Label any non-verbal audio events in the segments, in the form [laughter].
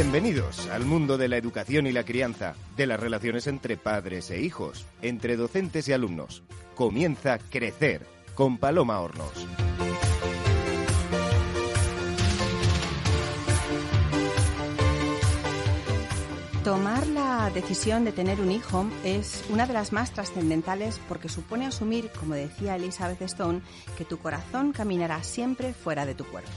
Bienvenidos al mundo de la educación y la crianza, de las relaciones entre padres e hijos, entre docentes y alumnos. Comienza Crecer con Paloma Hornos. Tomar la decisión de tener un hijo es una de las más trascendentales porque supone asumir, como decía Elizabeth Stone, que tu corazón caminará siempre fuera de tu cuerpo.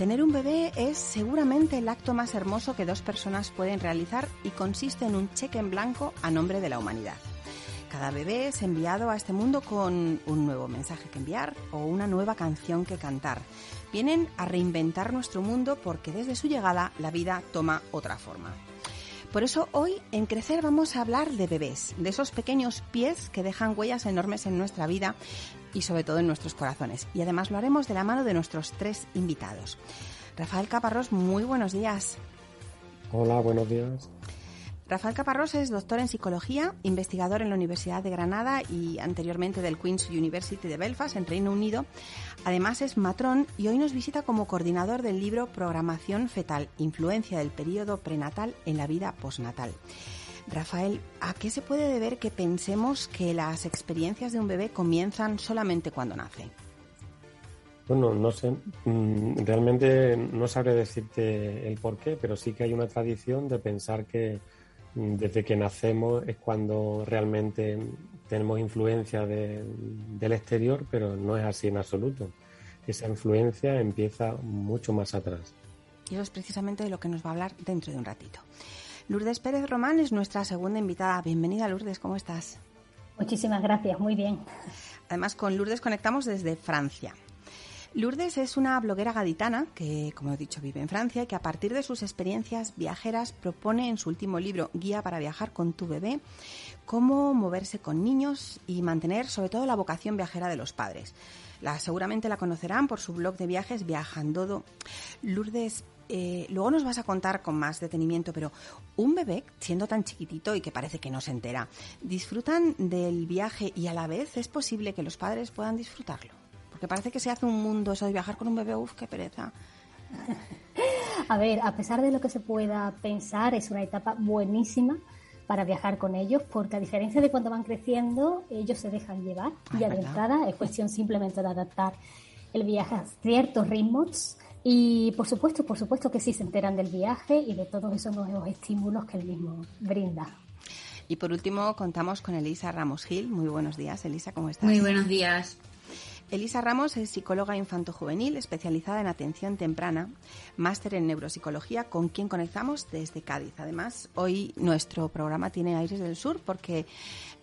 Tener un bebé es seguramente el acto más hermoso que dos personas pueden realizar y consiste en un cheque en blanco a nombre de la humanidad. Cada bebé es enviado a este mundo con un nuevo mensaje que enviar o una nueva canción que cantar. Vienen a reinventar nuestro mundo porque desde su llegada la vida toma otra forma. Por eso hoy en Crecer vamos a hablar de bebés, de esos pequeños pies que dejan huellas enormes en nuestra vida y sobre todo en nuestros corazones. Y además lo haremos de la mano de nuestros tres invitados. Rafael Caparrós, muy buenos días. Hola, buenos días. Rafael Caparrós es doctor en psicología, investigador en la Universidad de Granada y anteriormente del Queen's University de Belfast, en Reino Unido. Además es matrón y hoy nos visita como coordinador del libro Programación Fetal, Influencia del periodo prenatal en la vida postnatal. Rafael, ¿a qué se puede deber que pensemos que las experiencias de un bebé comienzan solamente cuando nace? Bueno, no sé, mm, realmente no sabré decirte el por qué, pero sí que hay una tradición de pensar que mm, desde que nacemos es cuando realmente tenemos influencia del exterior, pero no es así en absoluto. Esa influencia empieza mucho más atrás. Y eso es precisamente de lo que nos va a hablar dentro de un ratito. Lourdes Pérez Román es nuestra segunda invitada. Bienvenida, Lourdes, ¿cómo estás? Muchísimas gracias, muy bien. Además, con Lourdes conectamos desde Francia. Lourdes es una bloguera gaditana que, como he dicho, vive en Francia y que a partir de sus experiencias viajeras propone en su último libro, Guía para viajar con tu bebé, cómo moverse con niños y mantener sobre todo la vocación viajera de los padres. La, seguramente la conocerán por su blog de viajes Viajandodo. Lourdes, eh, luego nos vas a contar con más detenimiento, pero un bebé, siendo tan chiquitito y que parece que no se entera, ¿disfrutan del viaje y a la vez es posible que los padres puedan disfrutarlo? Porque parece que se hace un mundo eso de viajar con un bebé, uff, qué pereza. [laughs] A ver, a pesar de lo que se pueda pensar, es una etapa buenísima para viajar con ellos, porque a diferencia de cuando van creciendo, ellos se dejan llevar y de entrada es cuestión simplemente de adaptar el viaje a ciertos ritmos y por supuesto, por supuesto que sí se enteran del viaje y de todos esos nuevos estímulos que el mismo brinda. Y por último, contamos con Elisa Ramos Gil. Muy buenos días, Elisa, ¿cómo estás? Muy buenos días. Elisa Ramos es psicóloga infanto-juvenil especializada en atención temprana, máster en neuropsicología, con quien conectamos desde Cádiz. Además, hoy nuestro programa tiene aires del sur porque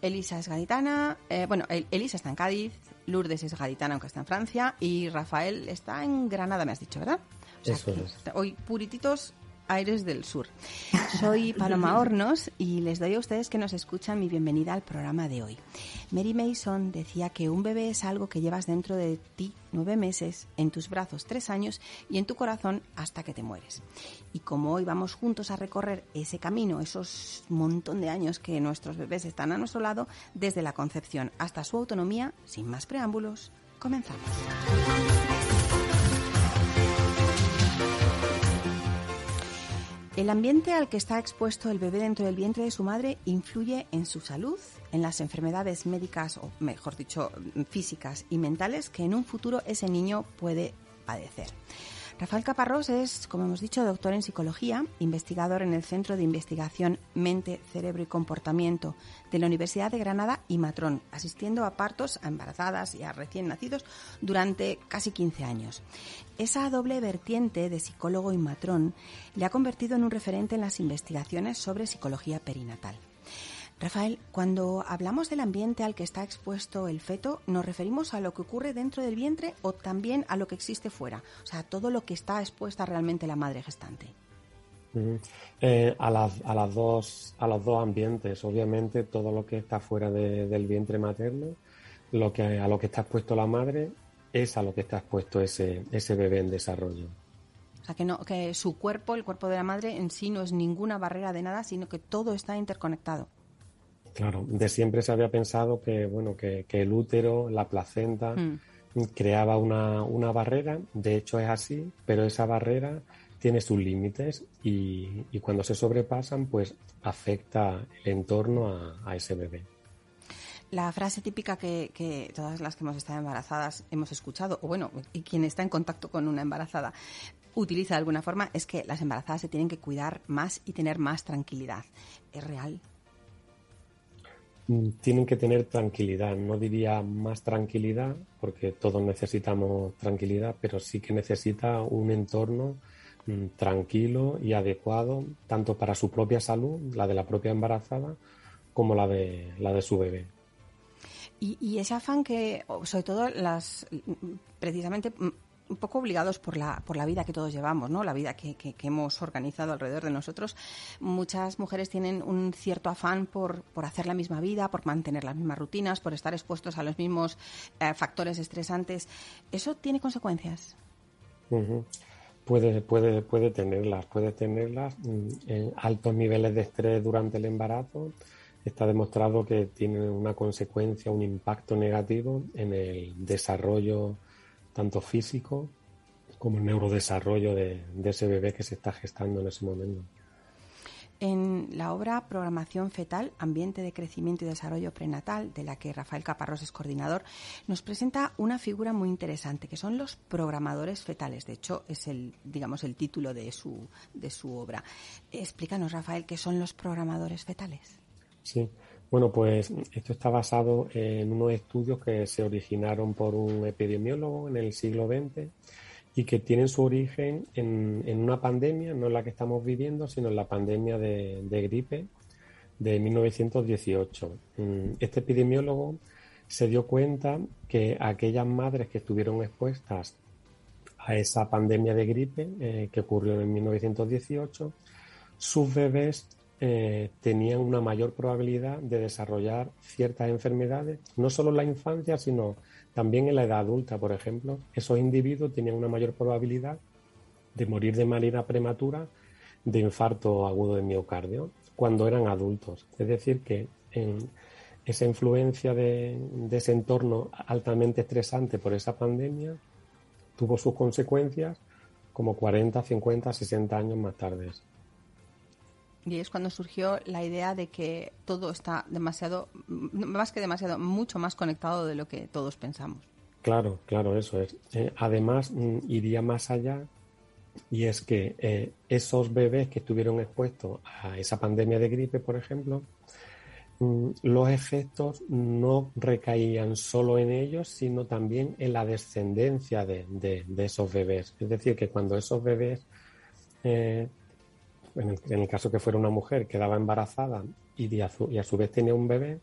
Elisa es gaditana, eh, bueno, Elisa está en Cádiz, Lourdes es gaditana aunque está en Francia y Rafael está en Granada, me has dicho, ¿verdad? Eso es. Hoy purititos Aires del Sur. Soy Paloma Hornos y les doy a ustedes que nos escuchan mi bienvenida al programa de hoy. Mary Mason decía que un bebé es algo que llevas dentro de ti nueve meses, en tus brazos tres años y en tu corazón hasta que te mueres. Y como hoy vamos juntos a recorrer ese camino, esos montón de años que nuestros bebés están a nuestro lado, desde la concepción hasta su autonomía, sin más preámbulos, comenzamos. El ambiente al que está expuesto el bebé dentro del vientre de su madre influye en su salud, en las enfermedades médicas o, mejor dicho, físicas y mentales que en un futuro ese niño puede padecer. Rafael Caparrós es, como hemos dicho, doctor en psicología, investigador en el Centro de Investigación Mente, Cerebro y Comportamiento de la Universidad de Granada y matrón, asistiendo a partos a embarazadas y a recién nacidos durante casi 15 años. Esa doble vertiente de psicólogo y matrón le ha convertido en un referente en las investigaciones sobre psicología perinatal. Rafael, cuando hablamos del ambiente al que está expuesto el feto, ¿nos referimos a lo que ocurre dentro del vientre o también a lo que existe fuera? O sea, todo lo que está expuesta realmente la madre gestante. Eh, a, las, a, las dos, a los dos ambientes, obviamente todo lo que está fuera del vientre materno, lo que, a lo que está expuesto la madre es a lo que está expuesto ese, ese bebé en desarrollo. O sea, que, no, que su cuerpo, el cuerpo de la madre en sí no es ninguna barrera de nada, sino que todo está interconectado. Claro, de siempre se había pensado que, bueno, que, el útero, la placenta, mm. creaba una, una, barrera, de hecho es así, pero esa barrera tiene sus límites y, cuando se sobrepasan, pues afecta el entorno a, ese bebé. La frase típica que, todas las que hemos estado embarazadas hemos escuchado, o bueno, y quien está en contacto con una embarazada utiliza de alguna forma, es que las embarazadas se tienen que cuidar más y tener más tranquilidad. ¿Es real? Mm, tienen que tener tranquilidad, no diría más tranquilidad, porque todos necesitamos tranquilidad, pero sí que necesita un entorno Mm, tranquilo y adecuado tanto para su propia salud, la de la propia embarazada, como la de, la de su bebé. Y, ese afán que, sobre todo, las precisamente mm, un poco obligados por la, por la vida que todos llevamos, ¿no? La vida que, que, hemos organizado alrededor de nosotros. Muchas mujeres tienen un cierto afán por, por hacer la misma vida, por mantener las mismas rutinas, por estar expuestos a los mismos eh, factores estresantes. ¿Eso tiene consecuencias? Puede, puede, puede tenerlas, puede tenerlas mm, en altos niveles de estrés durante el embarazo. Está demostrado que tiene una consecuencia, un impacto negativo en el desarrollo tanto físico como el neurodesarrollo de ese bebé que se está gestando en ese momento. En la obra Programación Fetal, Ambiente de Crecimiento y Desarrollo Prenatal, de la que Rafael Caparrós es coordinador, nos presenta una figura muy interesante, que son los programadores fetales. De hecho, es el, digamos, el título de su, de su obra. Explícanos, Rafael, qué son los programadores fetales. Sí, bueno, pues esto está basado en unos estudios que se originaron por un epidemiólogo en el siglo XX y que tienen su origen en, una pandemia, no en la que estamos viviendo, sino en la pandemia de, gripe de 1918. Mm, este epidemiólogo se dio cuenta que aquellas madres que estuvieron expuestas a esa pandemia de gripe eh, que ocurrió en 1918, sus bebés eh, tenían una mayor probabilidad de desarrollar ciertas enfermedades, no solo en la infancia, sino también en la edad adulta, por ejemplo, esos individuos tenían una mayor probabilidad de morir de manera prematura de infarto agudo de miocardio cuando eran adultos. Es decir, que esa influencia de, ese entorno altamente estresante por esa pandemia tuvo sus consecuencias como 40, 50, 60 años más tarde. Y es cuando surgió la idea de que todo está demasiado, más que demasiado, mucho más conectado de lo que todos pensamos. Claro, claro, eso es. Eh, además, mm, iría más allá y es que eh, esos bebés que estuvieron expuestos a esa pandemia de gripe, por ejemplo, mm, los efectos no recaían solo en ellos, sino también en la descendencia de, esos bebés. Es decir, que cuando esos bebés eh, en el, caso que fuera una mujer, quedaba embarazada y, a su, y a su vez tenía un bebé,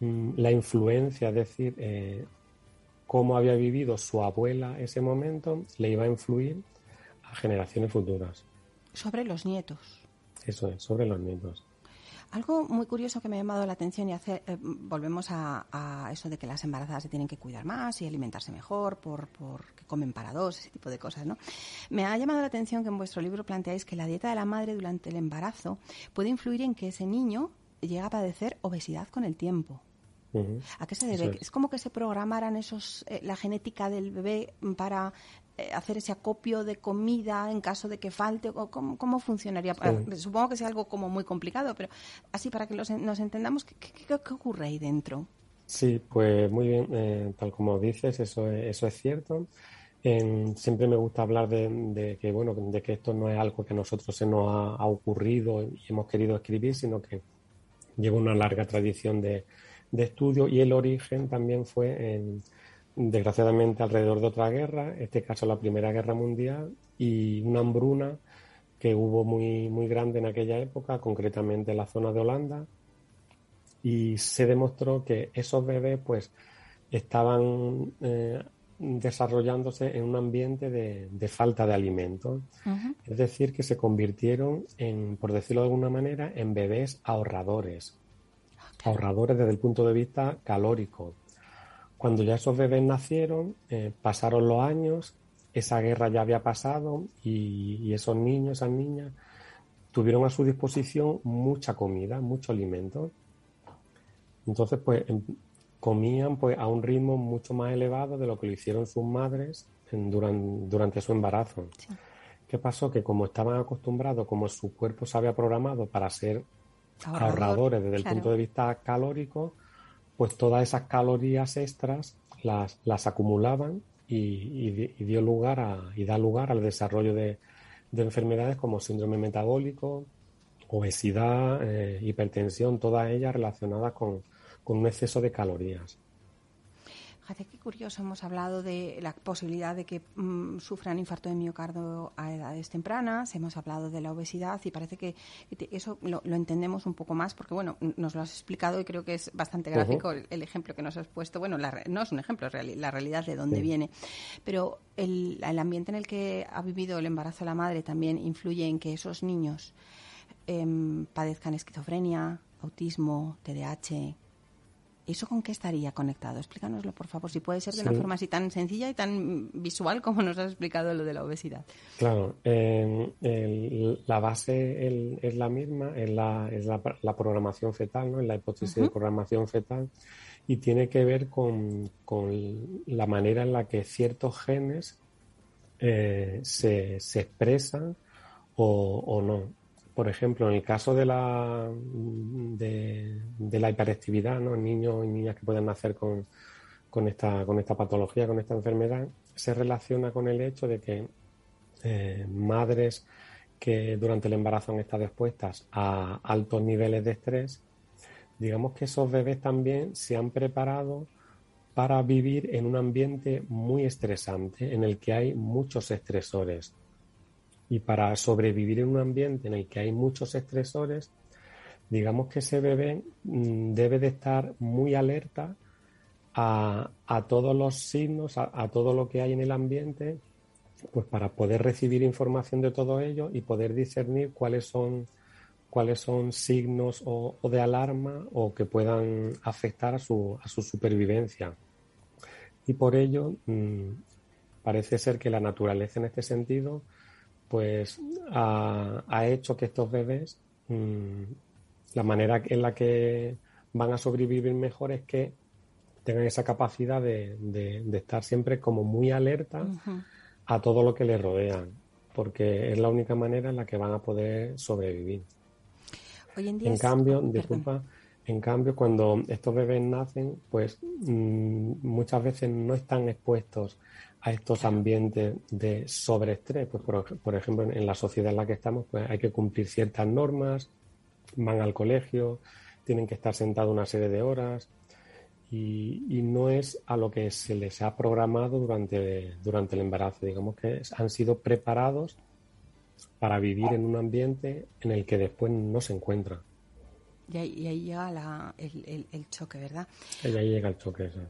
mm, la influencia, es decir, eh, cómo había vivido su abuela ese momento, le iba a influir a generaciones futuras. Sobre los nietos. Eso es, sobre los nietos. Algo muy curioso que me ha llamado la atención y hace, eh, volvemos a, eso de que las embarazadas se tienen que cuidar más y alimentarse mejor por, que comen para dos, ese tipo de cosas, ¿no? Me ha llamado la atención que en vuestro libro planteáis que la dieta de la madre durante el embarazo puede influir en que ese niño llegue a padecer obesidad con el tiempo. ¿A qué se debe? Es. como que se programaran esos, eh, la genética del bebé para hacer ese acopio de comida en caso de que falte? O cómo, funcionaría? Supongo que sea algo como muy complicado, pero así para que nos entendamos, ¿qué, ocurre ahí dentro? Sí, pues muy bien, eh, tal como dices, eso es, eso es cierto. siempre me gusta hablar de, que bueno de que esto no es algo que a nosotros se nos ha, ocurrido y hemos querido escribir, sino que lleva una larga tradición de, de estudio y el origen también fue en, desgraciadamente alrededor de otra guerra, en este caso la Primera Guerra Mundial, y una hambruna que hubo muy, muy grande en aquella época, concretamente en la zona de Holanda, y se demostró que esos bebés pues estaban eh, desarrollándose en un ambiente de, falta de alimentos. Es decir, que se convirtieron en, por decirlo de alguna manera, en bebés ahorradores. Ahorradores desde el punto de vista calórico. Cuando ya esos bebés nacieron, eh, pasaron los años, esa guerra ya había pasado y, esos niños, esas niñas, tuvieron a su disposición mucha comida, mucho alimento. Entonces, pues em, comían pues, a un ritmo mucho más elevado de lo que lo hicieron sus madres durante, su embarazo. ¿Qué pasó? Que como estaban acostumbrados, como su cuerpo se había programado para ser ahorradores desde el punto de vista calórico, pues todas esas calorías extras las, las acumulaban y, dio lugar a, y da lugar al desarrollo de, enfermedades como síndrome metabólico, obesidad, eh, hipertensión, todas ellas relacionadas con un exceso de calorías. Fíjate qué curioso, hemos hablado de la posibilidad de que mm, sufran infarto de miocardio a edades tempranas, hemos hablado de la obesidad y parece que, eso lo, entendemos un poco más porque, bueno, nos lo has explicado y creo que es bastante gráfico el, ejemplo que nos has puesto. Bueno, no es un ejemplo, es la realidad de dónde viene. Pero el, ambiente en el que ha vivido el embarazo de la madre también influye en que esos niños em, padezcan esquizofrenia, autismo, TDAH, ¿Eso con qué estaría conectado? Explícanoslo, por favor, si puede ser de una forma así tan sencilla y tan visual como nos has explicado lo de la obesidad. Claro, la base es la misma, es la, es la, programación fetal, ¿no? es la hipótesis de programación fetal y tiene que ver con, la manera en la que ciertos genes eh, se, se, expresan o, o no por ejemplo, en el caso de la, de, la hiperactividad, niños y niñas que pueden nacer con, esta, con esta patología, con esta enfermedad, se relaciona con el hecho de que eh, madres que durante el embarazo han estado expuestas a altos niveles de estrés, digamos que esos bebés también se han preparado para vivir en un ambiente muy estresante, en el que hay muchos estresores, y para sobrevivir en un ambiente en el que hay muchos estresores, digamos que ese bebé mm, debe de estar muy alerta a, todos los signos, a, todo lo que hay en el ambiente, pues para poder recibir información de todo ello y poder discernir cuáles son cuáles son signos o, de alarma o que puedan afectar a su, a su supervivencia. Y por ello, mm, parece ser que la naturaleza en este sentido pues ha, hecho que estos bebés, mm, la manera en la que van a sobrevivir mejor es que tengan esa capacidad de, estar siempre como muy alerta a todo lo que les rodea, porque es la única manera en la que van a poder sobrevivir. en, cambio, disculpa, en cambio, cuando estos bebés nacen, pues mm, muchas veces no están expuestos a estos ambientes de sobreestrés. Pues por, ejemplo, en la sociedad en la que estamos, pues hay que cumplir ciertas normas, van al colegio, tienen que estar sentados una serie de horas y, no es a lo que se les ha programado durante, durante el embarazo. Digamos que han sido preparados para vivir en un ambiente en el que después no se encuentran. Y ahí, llega el, choque, ¿verdad? Y ahí llega el choque, eso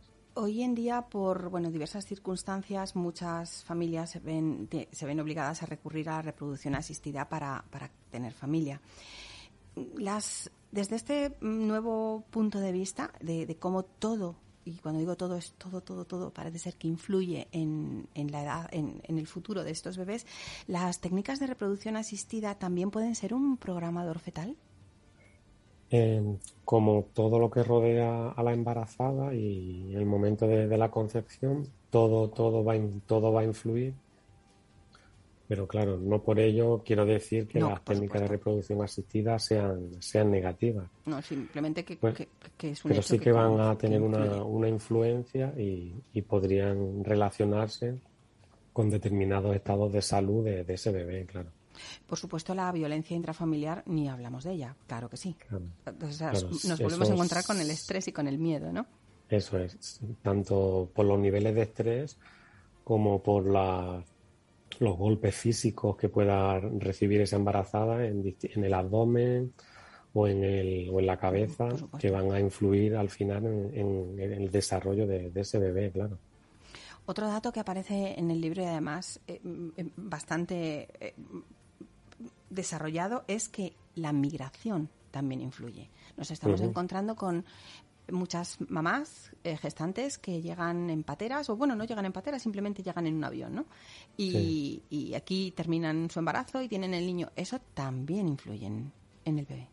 Hoy en día, por bueno, diversas circunstancias, muchas familias se ven, se ven obligadas a recurrir a la reproducción asistida para, para tener familia. Las, desde este nuevo punto de vista de, cómo todo y cuando digo todo es todo, todo, todo, parece ser que influye en, en la edad, en, en, el futuro de estos bebés, ¿las técnicas de reproducción asistida también pueden ser un programador fetal? Como todo lo que rodea a la embarazada y el momento de, la concepción, todo, todo, va, todo va a influir. Pero claro, no por ello quiero decir que las técnicas de reproducción asistida sean, sean negativas. No, simplemente que, pues, es un Pero sí que, van a tener una, una, influencia y, y, podrían relacionarse con determinados estados de salud de ese bebé, claro. Por supuesto, la violencia intrafamiliar ni hablamos de ella, claro que sí. nos volvemos a encontrar con el estrés y con el miedo, ¿no? Eso es, tanto por los niveles de estrés como por los golpes físicos que pueda recibir esa embarazada en, el abdomen o en, el, o en la cabeza, que van a influir al final en, el desarrollo de, ese bebé, claro. Otro dato que aparece en el libro y además eh, mm, bastante eh, desarrollado es que la migración también influye. Nos estamos encontrando con muchas mamás eh, gestantes que llegan en pateras, o bueno, no llegan en pateras, simplemente llegan en un avión, ¿no? Y, aquí terminan su embarazo y tienen el niño. Eso también influye en, el bebé.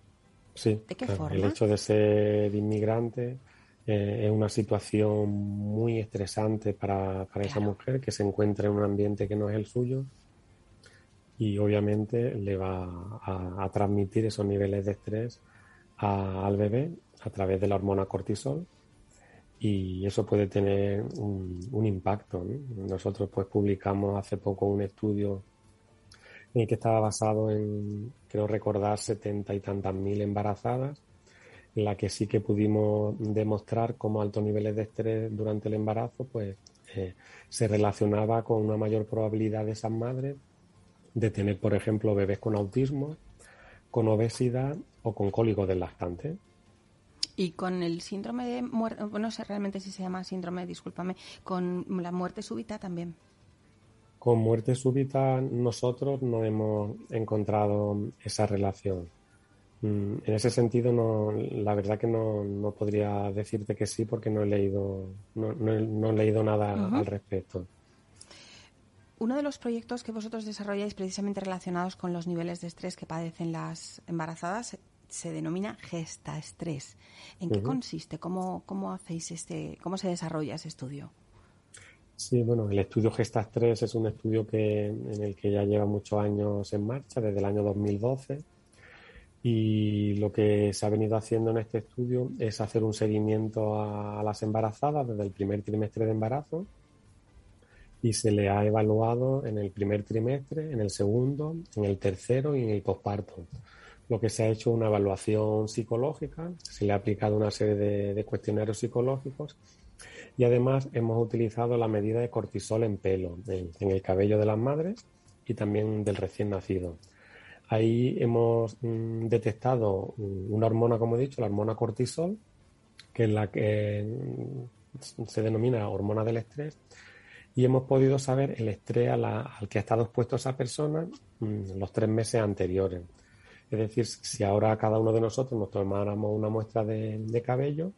Sí. ¿De qué forma? El hecho de ser inmigrante eh, es una situación muy estresante para, esa mujer que se encuentra en un ambiente que no es el suyo y obviamente le va a, transmitir esos niveles de estrés al bebé a través de la hormona cortisol y eso puede tener un, impacto. Nosotros pues publicamos hace poco un estudio en que estaba basado en, creo recordar, setenta y tantas mil embarazadas, en la que sí que pudimos demostrar cómo altos niveles de estrés durante el embarazo pues eh, se relacionaba con una mayor probabilidad de esas madres de tener, por ejemplo, bebés con autismo, con obesidad o con cólico del lactante. Y con el síndrome de muerte, no sé realmente si se llama síndrome, discúlpame, con la muerte súbita también. Con muerte súbita nosotros no hemos encontrado esa relación. Mm, en ese sentido, no, la verdad que no, podría decirte que sí porque no he leído, no, he, leído nada al respecto. Uno de los proyectos que vosotros desarrolláis precisamente relacionados con los niveles de estrés que padecen las embarazadas se denomina gesta estrés. ¿En qué consiste? ¿Cómo, ¿Cómo hacéis este, cómo se desarrolla ese estudio? Sí, bueno, el estudio Gesta Estrés es un estudio que, en el que ya lleva muchos años en marcha, desde el año 2012. Y lo que se ha venido haciendo en este estudio es hacer un seguimiento a las embarazadas desde el primer trimestre de embarazo y se le ha evaluado en el primer trimestre, en el segundo, en el tercero y en el posparto. Lo que se ha hecho es una evaluación psicológica, se le ha aplicado una serie de, cuestionarios psicológicos y además hemos utilizado la medida de cortisol en pelo, en, el cabello de las madres y también del recién nacido. Ahí hemos mm, detectado una hormona, como he dicho, la hormona cortisol, que es la que mm, se denomina hormona del estrés, y hemos podido saber el estrés al que ha estado expuesto esa persona mm, los tres meses anteriores. Es decir, si ahora cada uno de nosotros nos tomáramos una muestra de, cabello,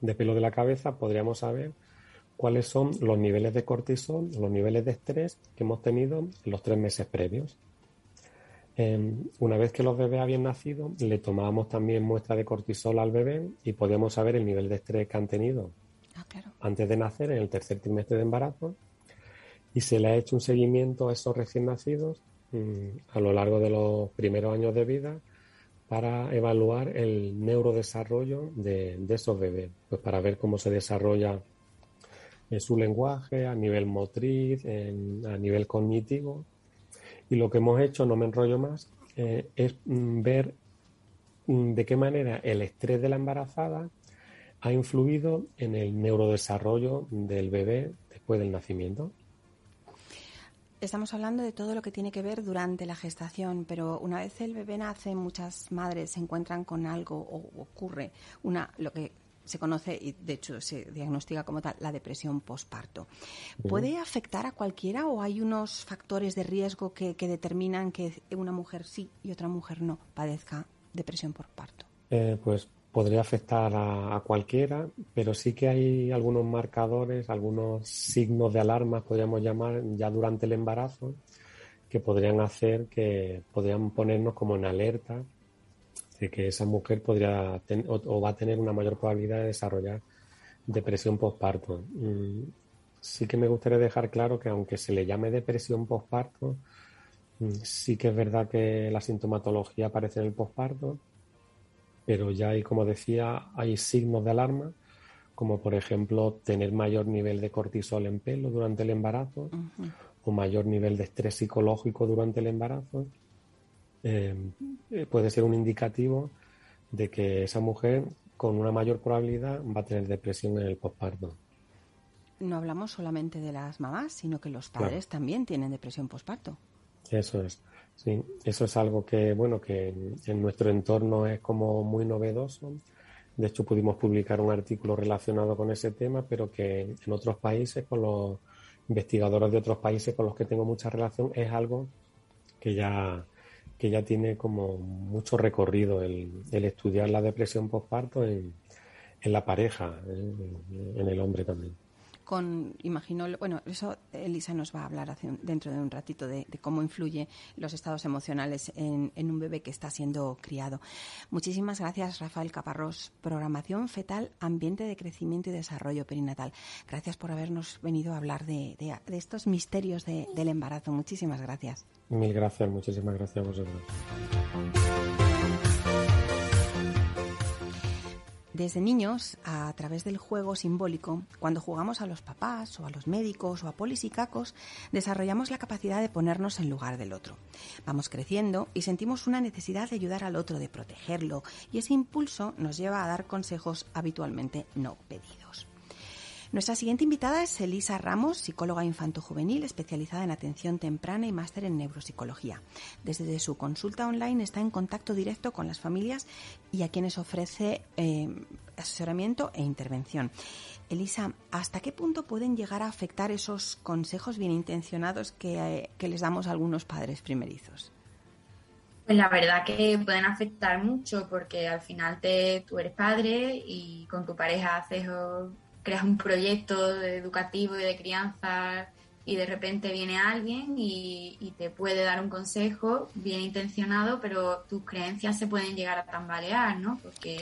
de pelo de la cabeza, podríamos saber cuáles son los niveles de cortisol, los niveles de estrés que hemos tenido en los tres meses previos. Em, una vez que los bebés habían nacido, le tomábamos también muestra de cortisol al bebé y podíamos saber el nivel de estrés que han tenido Ah, antes de nacer, en el tercer trimestre de embarazo, y se le ha hecho un seguimiento a esos recién nacidos mm, a lo largo de los primeros años de vida para evaluar el neurodesarrollo de, de esos bebés, pues para ver cómo se desarrolla en su lenguaje a nivel motriz, a nivel cognitivo. Y lo que hemos hecho, no me enrollo más, eh, es mm, ver mm, de qué manera el estrés de la embarazada ha influido en el neurodesarrollo del bebé después del nacimiento. Estamos hablando de todo lo que tiene que ver durante la gestación, pero una vez el bebé nace, muchas madres se encuentran con algo o ocurre una lo que se conoce y de hecho se diagnostica como tal la depresión posparto. ¿Puede afectar a cualquiera o hay unos factores de riesgo que, determinan que una mujer sí y otra mujer no padezca depresión posparto? Eh, pues podría afectar a, cualquiera, pero sí que hay algunos marcadores, algunos signos de alarma, podríamos llamar, ya durante el embarazo, que podrían hacer que podrían ponernos como en alerta de que esa mujer podría o, va a tener una mayor probabilidad de desarrollar depresión postparto. Mm, sí que me gustaría dejar claro que aunque se le llame depresión postparto, mm, sí que es verdad que la sintomatología aparece en el postparto, pero ya hay, como decía, hay signos de alarma, como por ejemplo tener mayor nivel de cortisol en pelo durante el embarazo o mayor nivel de estrés psicológico durante el embarazo. Eh, puede ser un indicativo de que esa mujer con una mayor probabilidad va a tener depresión en el posparto. No hablamos solamente de las mamás, sino que los padres también tienen depresión posparto. Eso es. Sí, eso es algo que, bueno, que en, nuestro entorno es como muy novedoso. De hecho, pudimos publicar un artículo relacionado con ese tema, pero que en otros países, con los investigadores de otros países con los que tengo mucha relación, es algo que ya, que ya tiene como mucho recorrido el, estudiar la depresión postparto en, en la pareja, en el hombre también. Con, imagino, bueno, eso Elisa nos va a hablar dentro de un ratito de, cómo influye los estados emocionales en, un bebé que está siendo criado. Muchísimas gracias, Rafael Caparrós. Programación fetal, ambiente de crecimiento y desarrollo perinatal. Gracias por habernos venido a hablar de, estos misterios del embarazo. Muchísimas gracias. Mil gracias, muchísimas gracias a vosotros. Desde niños, a través del juego simbólico, cuando jugamos a los papás o a los médicos o a polis y cacos, desarrollamos la capacidad de ponernos en lugar del otro. Vamos creciendo y sentimos una necesidad de ayudar al otro, de protegerlo, y ese impulso nos lleva a dar consejos habitualmente no pedidos. Nuestra siguiente invitada es Elisa Ramos, psicóloga infanto-juvenil especializada en atención temprana y máster en neuropsicología. Desde su consulta online está en contacto directo con las familias y a quienes ofrece eh, asesoramiento e intervención. Elisa, ¿hasta qué punto pueden llegar a afectar esos consejos bien intencionados que, eh, que les damos a algunos padres primerizos? Pues la verdad que pueden afectar mucho porque al final te, tú eres padre y con tu pareja haces creas un proyecto educativo y de crianza y de repente viene alguien y, te puede dar un consejo bien intencionado, pero tus creencias se pueden llegar a tambalear, ¿no? Porque,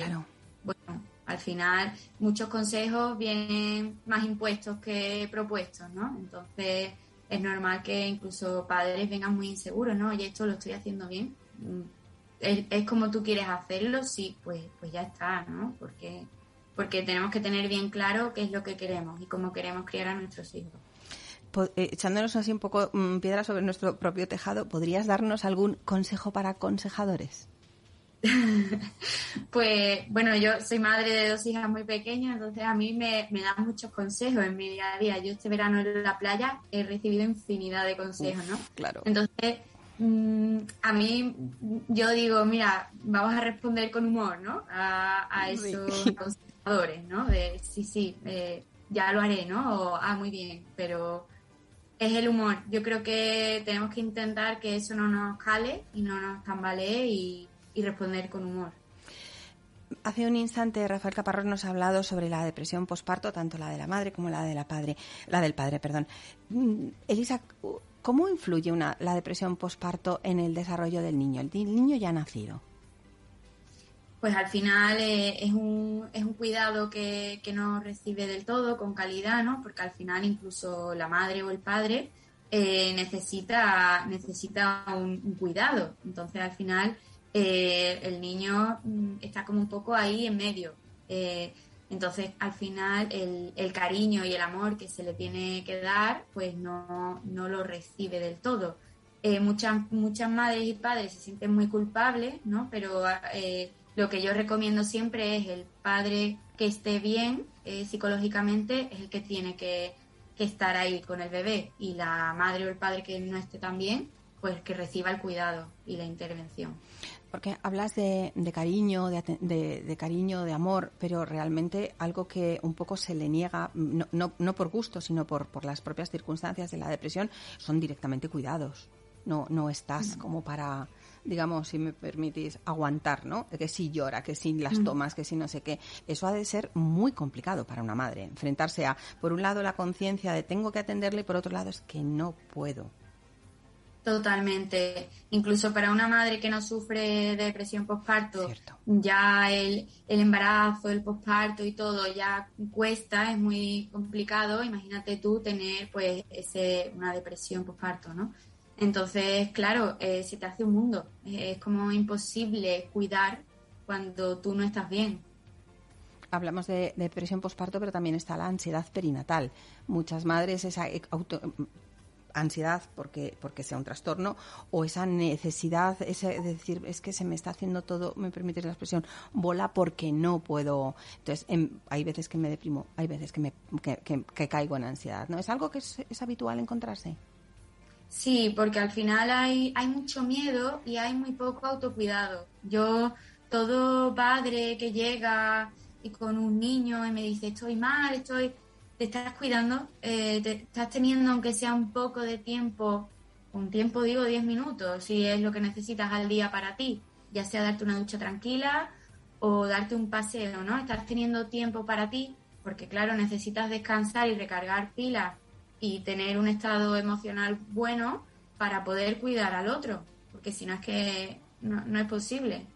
bueno, al final muchos consejos vienen más impuestos que propuestos, ¿no? Entonces es normal que incluso padres vengan muy inseguros, ¿no? Oye, esto lo estoy haciendo bien. Mm, es, es como tú quieres hacerlo, sí, pues, pues ya está, ¿no? Porque porque tenemos que tener bien claro qué es lo que queremos y cómo queremos criar a nuestros hijos. Eh, echándonos así un poco mm, piedra sobre nuestro propio tejado, ¿podrías darnos algún consejo para aconsejadores? [laughs] pues bueno, yo soy madre de dos hijas muy pequeñas, entonces a mí me, dan muchos consejos en mi día a día. Yo este verano en la playa he recibido infinidad de consejos, ¿no? Claro. Entonces, mm, a mí yo digo, mira, vamos a responder con humor, ¿no? A, a esos consejos [laughs] ¿no? De sí, sí, eh, ya lo haré, ¿no? O, ah, muy bien, pero es el humor. Yo creo que tenemos que intentar que eso no nos cale y no nos tambalee y, responder con humor. Hace un instante Rafael Caparrós nos ha hablado sobre la depresión posparto, tanto la de la madre como la de la padre, la del padre, perdón. Mm, Elisa, ¿cómo influye una, la depresión posparto en el desarrollo del niño? El niño ya ha nacido pues al final eh, es, un, es un cuidado que, no recibe del todo, con calidad, ¿no? Porque al final incluso la madre o el padre eh, necesita, necesita un, cuidado. Entonces al final eh, el niño mm, está como un poco ahí en medio. entonces al final el, el, cariño y el amor que se le tiene que dar, pues no, no lo recibe del todo. muchas, muchas madres y padres se sienten muy culpables, ¿no? Pero lo que yo recomiendo siempre es el padre que esté bien eh, psicológicamente es el que tiene que, estar ahí con el bebé y la madre o el padre que no esté tan bien, pues que reciba el cuidado y la intervención. Porque hablas de, cariño, de, de, cariño, de amor, pero realmente algo que un poco se le niega, no, no, no por gusto, sino por, por las propias circunstancias de la depresión, son directamente cuidados. No, no estás como para digamos, si me permitís, aguantar, ¿no? Que si llora, que si las mm. tomas, que si no sé qué. Eso ha de ser muy complicado para una madre, enfrentarse a, por un lado, la conciencia de tengo que atenderle y por otro lado es que no puedo. Totalmente. Incluso para una madre que no sufre de depresión postparto, ya el, el, embarazo, el postparto y todo ya cuesta, es muy complicado. Imagínate tú tener pues ese, una depresión postparto, ¿no? Entonces, claro, eh, se te hace un mundo. Es como imposible cuidar cuando tú no estás bien. Hablamos de, depresión postparto, pero también está la ansiedad perinatal. Muchas madres esa ansiedad porque porque sea un trastorno o esa necesidad ese de decir es que se me está haciendo todo me permite la expresión bola porque no puedo entonces em, hay veces que me deprimo hay veces que me que, caigo en ansiedad no es algo que es habitual encontrarse Sí, porque al final hay, hay mucho miedo y hay muy poco autocuidado. Yo, todo padre que llega y con un niño y me dice estoy mal, estoy, te estás cuidando, eh, te estás teniendo aunque sea un poco de tiempo, un tiempo digo 10 minutos, si es lo que necesitas al día para ti, ya sea darte una ducha tranquila o darte un paseo, ¿no? Estás teniendo tiempo para ti porque claro, necesitas descansar y recargar pilas y tener un estado emocional bueno para poder cuidar al otro, porque si no es que no, no es posible.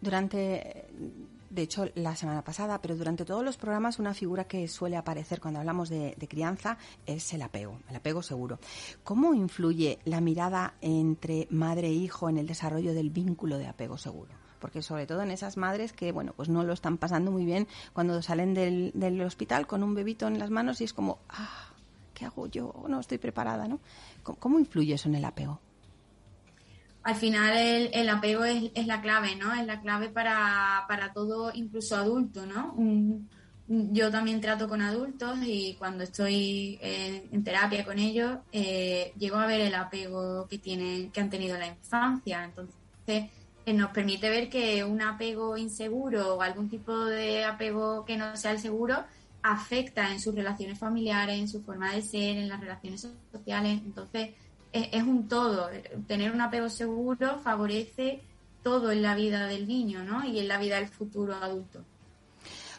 Durante de hecho, la semana pasada, pero durante todos los programas una figura que suele aparecer cuando hablamos de, crianza es el apego, el apego seguro. ¿Cómo influye la mirada entre madre e hijo en el desarrollo del vínculo de apego seguro? Porque sobre todo en esas madres que, bueno, pues no lo están pasando muy bien cuando salen del, del hospital con un bebito en las manos y es como, ah, ¿qué hago yo? No estoy preparada, ¿no? cómo influye eso en el apego? al final el, apego es, la clave, ¿no? Es la clave para, todo, incluso adulto, ¿no? yo también trato con adultos y cuando estoy en, terapia con ellos, eh, llego a ver el apego que tienen, que han tenido en la infancia. Entonces, eh, nos permite ver que un apego inseguro o algún tipo de apego que no sea el seguro afecta en sus relaciones familiares, en su forma de ser, en las relaciones sociales. Entonces, es, un todo. Tener un apego seguro favorece todo en la vida del niño ¿no? y en la vida del futuro adulto.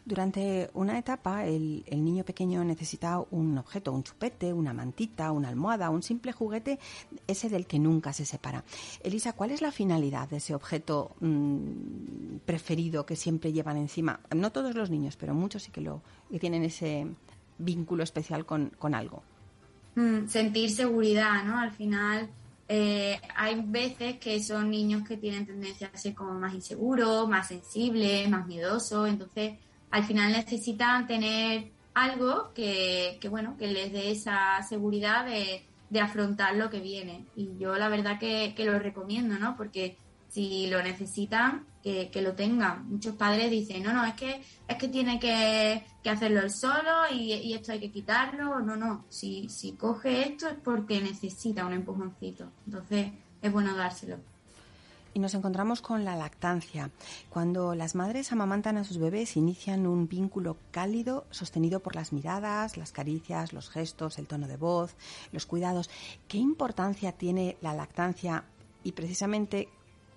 Durante una etapa, el, niño pequeño necesita un objeto, un chupete, una mantita, una almohada, un simple juguete, ese del que nunca se separa. Elisa, ¿cuál es la finalidad de ese objeto mm, preferido que siempre llevan encima? No todos los niños, pero muchos sí que, lo, que tienen ese vínculo especial con algo. Mm, sentir seguridad, ¿no? Al final eh, hay veces que son niños que tienen tendencia a ser como más inseguros, más sensibles, más miedosos, entonces al final necesitan tener algo que, bueno, que les dé esa seguridad de, afrontar lo que viene. Y yo la verdad que, que lo recomiendo, ¿no? Porque si lo necesitan, que, lo tengan. Muchos padres dicen, no, no, es que, es que tiene que, hacerlo él solo y, esto hay que quitarlo. No, no, si, si coge esto es porque necesita un empujoncito. Entonces es bueno dárselo. Y nos encontramos con la lactancia. Cuando las madres amamantan a sus bebés, inician un vínculo cálido sostenido por las miradas, las caricias, los gestos, el tono de voz, los cuidados. ¿Qué importancia tiene la lactancia y precisamente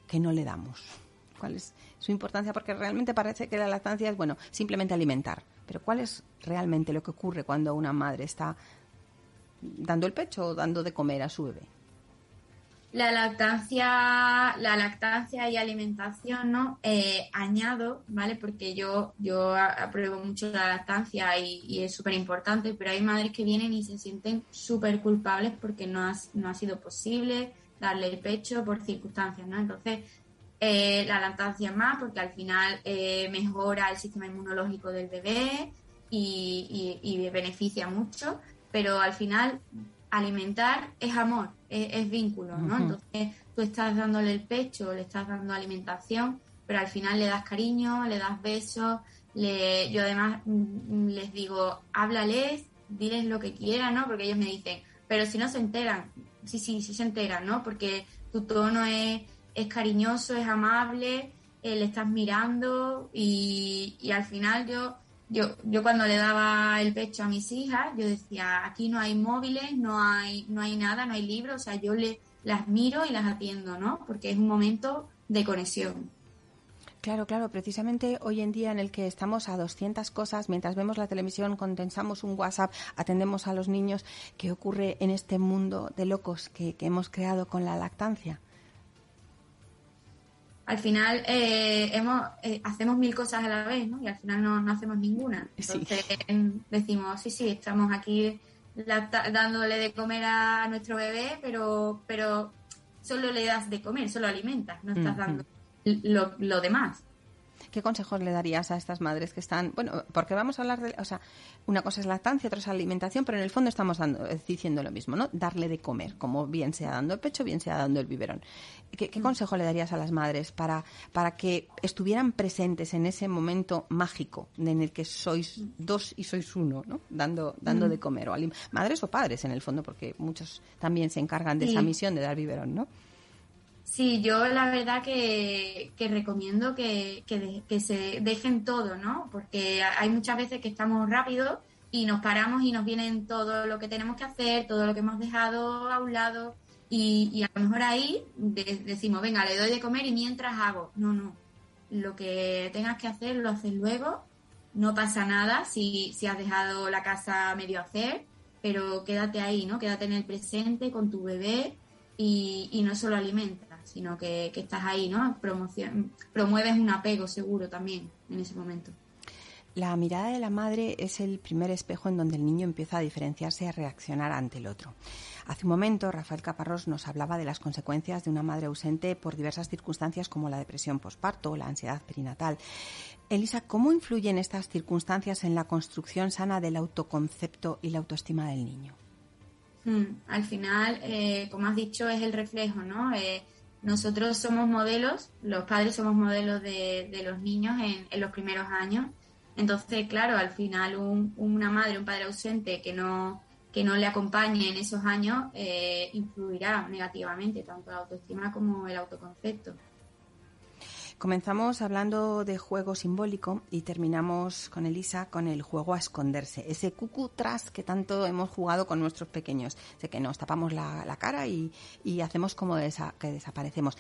que no le damos? ¿Cuál es su importancia? Porque realmente parece que la lactancia es, bueno, simplemente alimentar. Pero ¿cuál es realmente lo que ocurre cuando una madre está dando el pecho o dando de comer a su bebé? La lactancia, la lactancia y alimentación, ¿no? Eh, añado, ¿vale? Porque yo, yo apruebo mucho la lactancia y, y es súper importante, pero hay madres que vienen y se sienten súper culpables porque no, no ha sido posible, darle el pecho por circunstancias, ¿no? Entonces, eh, la lactancia más, porque al final eh, mejora el sistema inmunológico del bebé y, beneficia mucho, pero al final alimentar es amor, es, vínculo, ¿no? Entonces, tú estás dándole el pecho, le estás dando alimentación, pero al final le das cariño, le das besos, le, yo además mm, les digo, háblales, diles lo que quieran, ¿no? Porque ellos me dicen, pero si no se enteran, sí, sí, sí se enteran, ¿no? Porque tu tono es, es cariñoso, es amable, eh, le estás mirando y, y, al final yo, yo, yo cuando le daba el pecho a mis hijas, yo decía, aquí no hay móviles, no hay, no hay nada, no hay libros, o sea, yo le, las miro y las atiendo, ¿no? Porque es un momento de conexión. Claro, claro, precisamente hoy en día en el que estamos a 200 cosas, mientras vemos la televisión, condensamos un WhatsApp, atendemos a los niños, ¿qué ocurre en este mundo de locos que, hemos creado con la lactancia? Al final eh, hemos, eh, hacemos mil cosas a la vez, ¿no? Y al final no, hacemos ninguna. Entonces decimos, sí, sí, estamos aquí dándole de comer a nuestro bebé, pero, pero solo le das de comer, solo alimentas, no estás dando lo, lo demás. ¿Qué consejos le darías a estas madres que están, bueno, porque vamos a hablar de, o sea, una cosa es lactancia, otra es alimentación, pero en el fondo estamos dando, diciendo lo mismo, ¿no? Darle de comer, como bien sea dando el pecho, bien sea dando el biberón. ¿Qué, mm. consejo le darías a las madres para, para que estuvieran presentes en ese momento mágico en el que sois dos y sois uno, ¿no? Dando, dando mm. de comer, o madres o padres en el fondo, porque muchos también se encargan de esa misión de dar biberón, ¿no? Sí, yo la verdad que, recomiendo que, se dejen todo, ¿no? Porque hay muchas veces que estamos rápidos y nos paramos y nos vienen todo lo que tenemos que hacer, todo lo que hemos dejado a un lado y, a lo mejor ahí decimos, venga, le doy de comer y mientras hago. No, no. Lo que tengas que hacer lo haces luego no pasa nada si, si has dejado la casa medio hacer, pero quédate ahí, ¿no? Quédate en el presente con tu bebé y, y no solo alimentas, sino que, que estás ahí, ¿no? Promoción, promueves un apego seguro también en ese momento. La mirada de la madre es el primer espejo en donde el niño empieza a diferenciarse y a reaccionar ante el otro. Hace un momento, Rafael Caparrós nos hablaba de las consecuencias de una madre ausente por diversas circunstancias como la depresión posparto o la ansiedad perinatal. Elisa, ¿cómo influyen estas circunstancias en la construcción sana del autoconcepto y la autoestima del niño? Hmm, al final, eh, como has dicho, es el reflejo, ¿no? Eh, nosotros somos modelos, los padres somos modelos de, los niños en los primeros años entonces, claro, al final una madre, un padre ausente que no, que no le acompañe en esos años eh, influirá negativamente tanto la autoestima como el autoconcepto. Comenzamos hablando de juego simbólico y terminamos con Elisa con el juego a esconderse, ese cucu tras que tanto hemos jugado con nuestros pequeños, de que nos tapamos la, cara y, hacemos como que desaparecemos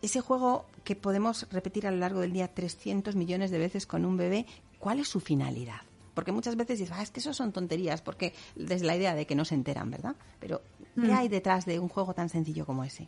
ese juego que podemos repetir a lo largo del día 300 millones de veces con un bebé, ¿cuál es su finalidad? Porque muchas veces dices, ah, es que eso son tonterías, porque desde la idea de que no se enteran, ¿verdad? Pero, ¿qué mm. hay detrás de un juego tan sencillo como ese?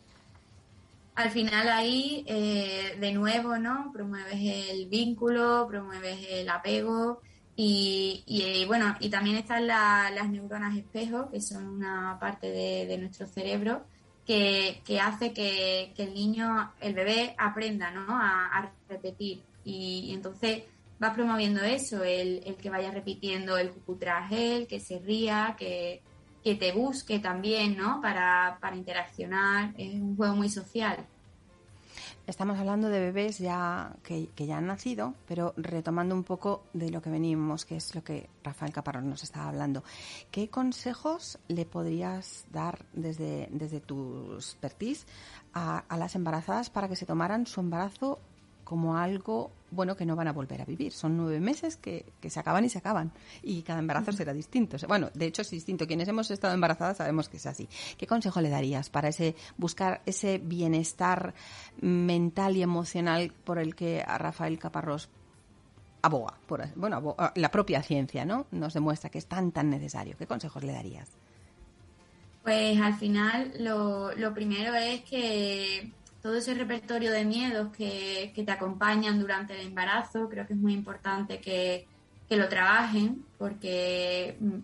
Al final ahí, eh, de nuevo, ¿no? Promueves el vínculo, promueves el apego y, y bueno, y también están las neuronas espejo, que son una parte de, nuestro cerebro, que, hace que, el niño, el bebé, aprenda ¿no? a, repetir. Y, entonces va promoviendo eso, el, el, que vaya repitiendo el cucu tras él, que se ría, que, que te busque también, ¿no? Para, para interaccionar. Es un juego muy social. Estamos hablando de bebés ya que, ya han nacido, pero retomando un poco de lo que venimos, que es lo que Rafael Caparrón nos estaba hablando. ¿Qué consejos le podrías dar desde, desde tu expertise a, a las embarazadas para que se tomaran su embarazo como algo bueno que no van a volver a vivir. Son nueve meses que, se acaban y se acaban. Y cada embarazo será distinto. Bueno, de hecho es distinto. Quienes hemos estado embarazadas sabemos que es así. ¿Qué consejo le darías para ese buscar ese bienestar mental y emocional por el que a Rafael Caparrós aboga? Por, bueno, la propia ciencia, ¿no? Nos demuestra que es tan, tan necesario. ¿Qué consejos le darías? Pues al final lo, lo primero es que todo ese repertorio de miedos que, te acompañan durante el embarazo, creo que es muy importante que, lo trabajen porque mm,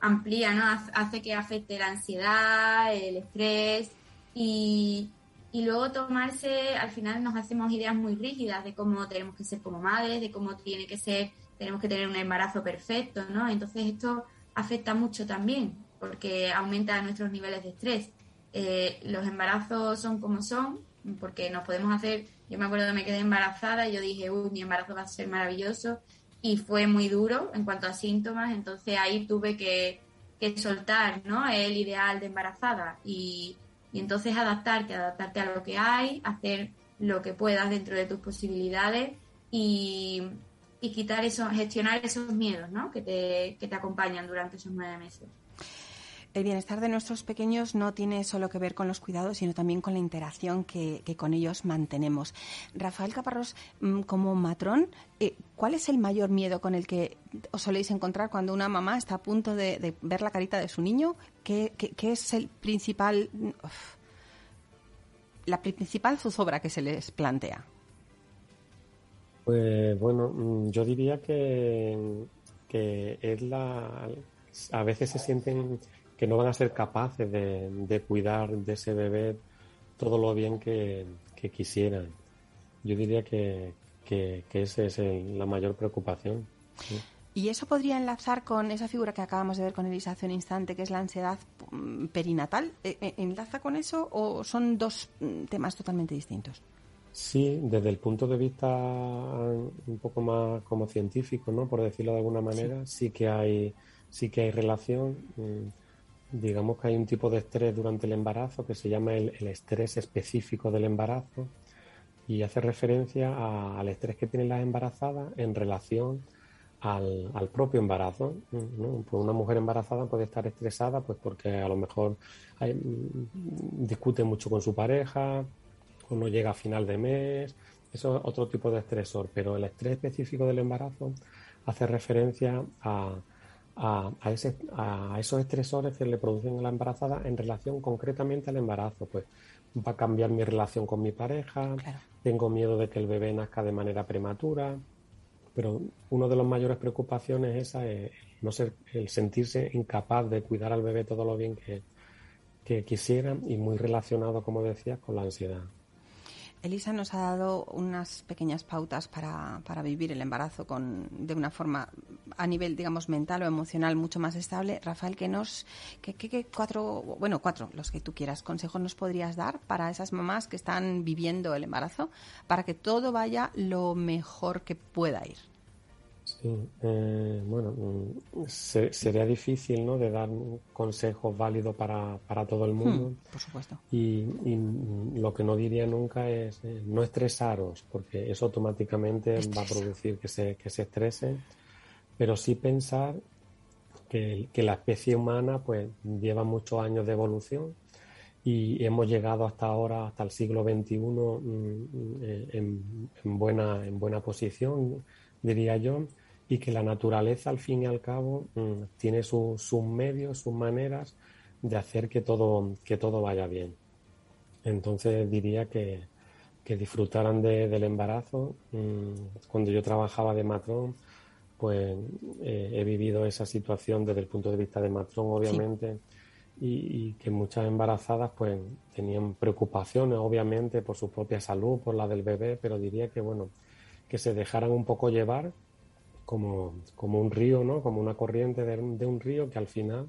amplía, ¿no? hace que afecte la ansiedad, el estrés y, y luego tomarse, al final nos hacemos ideas muy rígidas de cómo tenemos que ser como madres, de cómo tiene que ser, tenemos que tener un embarazo perfecto, ¿no? Entonces esto afecta mucho también porque aumenta nuestros niveles de estrés. Eh, los embarazos son como son, porque nos podemos hacer, yo me acuerdo que me quedé embarazada y yo dije, uy, mi embarazo va a ser maravilloso y fue muy duro en cuanto a síntomas, entonces ahí tuve que, soltar ¿no? el ideal de embarazada y, entonces adaptarte, adaptarte a lo que hay, hacer lo que puedas dentro de tus posibilidades y, y quitar eso, gestionar esos miedos ¿no? que, te, que te acompañan durante esos nueve meses el bienestar de nuestros pequeños no tiene solo que ver con los cuidados, sino también con la interacción que, con ellos mantenemos. Rafael Caparrós, mm, como matrón, eh, ¿cuál es el mayor miedo con el que os soléis encontrar cuando una mamá está a punto de, ver la carita de su niño? ¿Qué, es el principal, la principal zozobra que se les plantea? Pues bueno, mm, yo diría que, que es la... A veces se sienten que no van a ser capaces de, cuidar de ese bebé todo lo bien que, quisieran. Yo diría que, que, esa es la mayor preocupación. Y eso podría enlazar con esa figura que acabamos de ver con Elisa hace un instante, que es la ansiedad mm, perinatal. ¿E, e, ¿Enlaza con eso o son dos mm, temas totalmente distintos? Sí, desde el punto de vista un poco más como científico, ¿no? Por decirlo de alguna manera, sí, que hay sí que hay relación. Digamos que hay un tipo de estrés durante el embarazo que se llama el, estrés específico del embarazo y hace referencia al estrés que tienen las embarazadas en relación al, propio embarazo. Pues una mujer embarazada puede estar estresada pues porque a lo mejor mm, discute mucho con su pareja o no llega a final de mes eso es otro tipo de estresor, pero el estrés específico del embarazo hace referencia a, a, ese, a esos estresores que le producen a la embarazada en relación concretamente al embarazo. Pues va a cambiar mi relación con mi pareja, tengo miedo de que el bebé nazca de manera prematura, pero una de las mayores preocupaciones esa es no ser, el sentirse incapaz de cuidar al bebé todo lo bien que, que quisieran y muy relacionado, como decías, con la ansiedad. Elisa nos ha dado unas pequeñas pautas para, para, vivir el embarazo con, de una forma a nivel, digamos, mental o emocional mucho más estable. Rafael, ¿qué nos, qué, qué, cuatro, bueno, cuatro, los que tú quieras, consejos nos podrías dar para esas mamás que están viviendo el embarazo para que todo vaya lo mejor que pueda ir? Sí, eh, bueno, mm, sería difícil, ¿no? De dar consejos válidos para, para todo el mundo. Hmm, por supuesto. Y, lo que no diría nunca es eh, no estresaros, porque eso automáticamente va a producir que se, que se estrese, pero sí pensar que, que la especie humana pues lleva muchos años de evolución y hemos llegado hasta ahora, hasta el siglo XXI, mm, eh, en, en, buena, en buena posición, diría yo y que la naturaleza, al fin y al cabo, mm, tiene sus medios, sus maneras de hacer que todo, que todo vaya bien. Entonces diría que, que disfrutaran del embarazo. Mm, cuando yo trabajaba de matrón, pues eh, he vivido esa situación desde el punto de vista de matrón, obviamente, y, y, que muchas embarazadas pues tenían preocupaciones, obviamente, por su propia salud, por la del bebé, pero diría que, bueno, que se dejaran un poco llevar como, como un río, ¿no? Como una corriente de, de un río que al final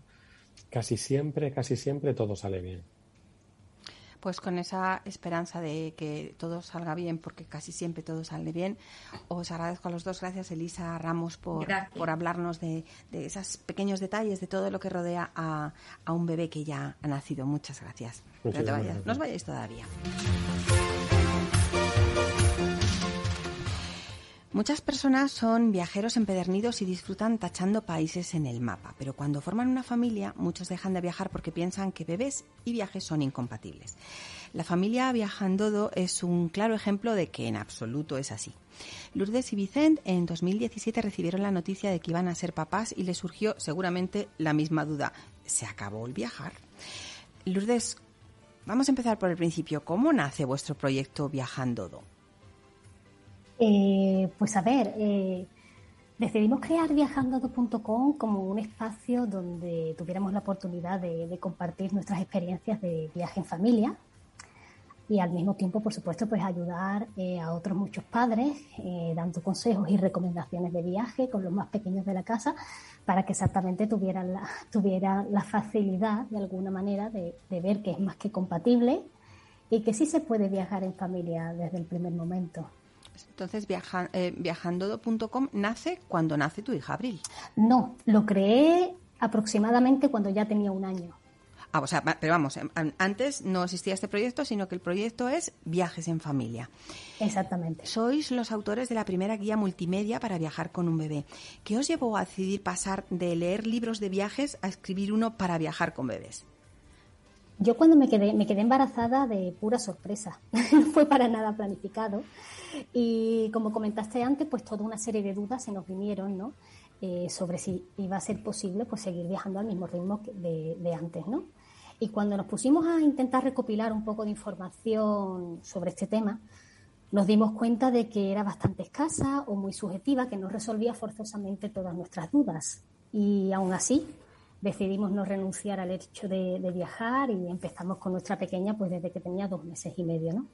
casi siempre, casi siempre todo sale bien pues con esa esperanza de que todo salga bien, porque casi siempre todo sale bien, os agradezco a los dos. Gracias, Elisa Ramos, por, por hablarnos de, de, esos pequeños detalles, de todo lo que rodea a, a un bebé que ya ha nacido. Muchas gracias. no te vayas, no os vayáis todavía. Muchas personas son viajeros empedernidos y disfrutan tachando países en el mapa, pero cuando forman una familia muchos dejan de viajar porque piensan que bebés y viajes son incompatibles. La familia Viajandodo es un claro ejemplo de que en absoluto es así. Lourdes y Vicente en 2017 recibieron la noticia de que iban a ser papás y les surgió seguramente la misma duda. ¿Se acabó el viajar? Lourdes, vamos a empezar por el principio. ¿Cómo nace vuestro proyecto Viajandodo? Eh, pues a ver, eh, decidimos crear viajando.com como un espacio donde tuviéramos la oportunidad de, compartir nuestras experiencias de viaje en familia y al mismo tiempo, por supuesto, pues ayudar eh, a otros muchos padres dando consejos y recomendaciones de viaje con los más pequeños de la casa para que exactamente tuvieran la, [laughs] la facilidad de alguna manera de, de ver que es más que compatible y que sí se puede viajar en familia desde el primer momento. Entonces, viaja, eh, viajandodo.com nace cuando nace tu hija Abril. No, lo creé aproximadamente cuando ya tenía un año. Ah, o sea, pero vamos, em, antes no existía este proyecto, sino que el proyecto es Viajes en Familia. Exactamente. Sois los autores de la primera guía multimedia para viajar con un bebé. ¿Qué os llevó a decidir pasar de leer libros de viajes a escribir uno para viajar con bebés? Yo cuando me quedé, me quedé embarazada de pura sorpresa, [laughs] no fue para nada planificado. Y como comentaste antes, pues toda una serie de dudas se nos vinieron, ¿no? Eh, sobre si iba a ser posible pues seguir viajando al mismo ritmo de, de antes, ¿no? Y cuando nos pusimos a intentar recopilar un poco de información sobre este tema, nos dimos cuenta de que era bastante escasa o muy subjetiva, que no resolvía forzosamente todas nuestras dudas. Y aún así, decidimos no renunciar al hecho de, viajar y empezamos con nuestra pequeña pues desde que tenía dos meses y medio, ¿no?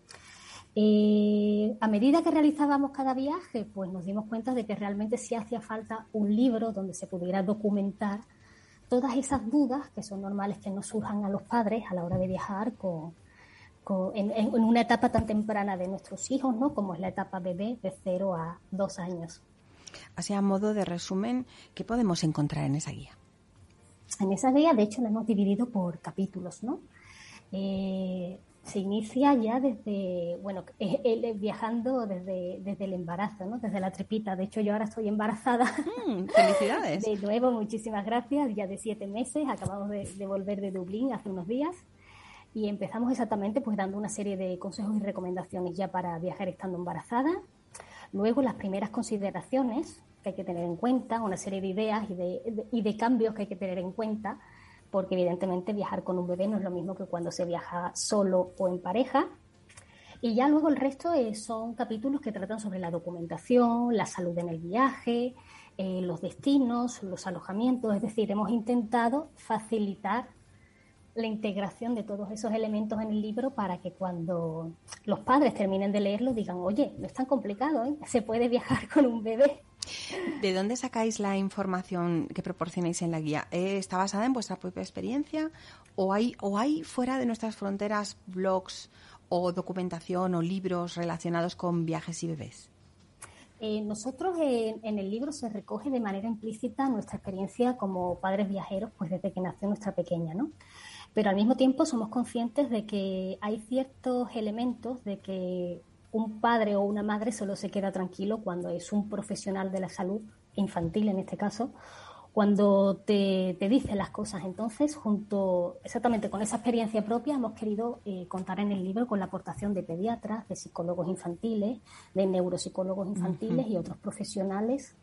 Eh, a medida que realizábamos cada viaje, pues nos dimos cuenta de que realmente sí hacía falta un libro donde se pudiera documentar todas esas dudas que son normales que nos surjan a los padres a la hora de viajar con, en, una etapa tan temprana de nuestros hijos, ¿no? Como es la etapa bebé de 0 a 2 años. Así a modo de resumen, ¿qué podemos encontrar en esa guía? En esa guía, de hecho, la hemos dividido por capítulos, ¿no? Eh, se inicia ya desde, bueno, viajando desde, desde el embarazo, ¿no? Desde la tripita. De hecho, yo ahora estoy embarazada. Mm, felicidades. [laughs] De nuevo, muchísimas gracias. Ya de siete meses, acabamos de, volver de Dublín hace unos días. y empezamos exactamente pues dando una serie de consejos y recomendaciones ya para viajar estando embarazada. Luego las primeras consideraciones hay que tener en cuenta, una serie de ideas y de, y de cambios que hay que tener en cuenta, porque evidentemente viajar con un bebé no es lo mismo que cuando se viaja solo o en pareja. Y ya luego el resto eh, son capítulos que tratan sobre la documentación, la salud en el viaje, eh, los destinos, los alojamientos. Es decir, hemos intentado facilitar la integración de todos esos elementos en el libro para que cuando los padres terminen de leerlo digan, oye, no es tan complicado, ¿eh? se puede viajar [laughs] con un bebé. ¿De dónde sacáis la información que proporcionáis en la guía? ¿Eh, ¿Está basada en vuestra propia experiencia o hay, o hay fuera de nuestras fronteras blogs o documentación o libros relacionados con viajes y bebés? Eh, nosotros en el libro se recoge de manera implícita nuestra experiencia como padres viajeros, pues desde que nació nuestra pequeña, ¿no? Pero al mismo tiempo somos conscientes de que hay ciertos elementos de que un padre o una madre solo se queda tranquilo cuando es un profesional de la salud, infantil en este caso, cuando te, dice las cosas. Entonces, junto exactamente con esa experiencia propia, hemos querido eh, contar en el libro con la aportación de pediatras, de psicólogos infantiles, de neuropsicólogos infantiles y otros profesionales